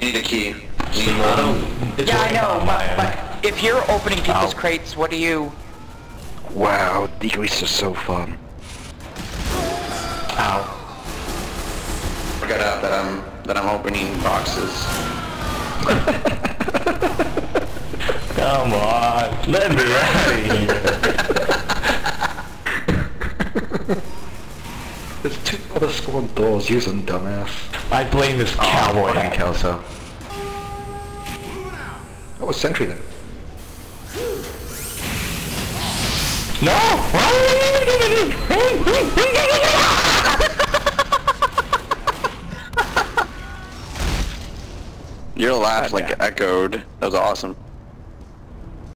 You need a key. You need one. don't, Yeah, I know, but, but if you're opening people's Ow. crates, what do you... Wow, these are so fun. Ow. Forgot out that I'm that I'm opening boxes. Come on, let me out of here. There's two other spawn doors, you some dumbass. I blame this oh, cowboy okay. in Kelso. That was Sentry then. No! Your laugh like echoed. That was awesome.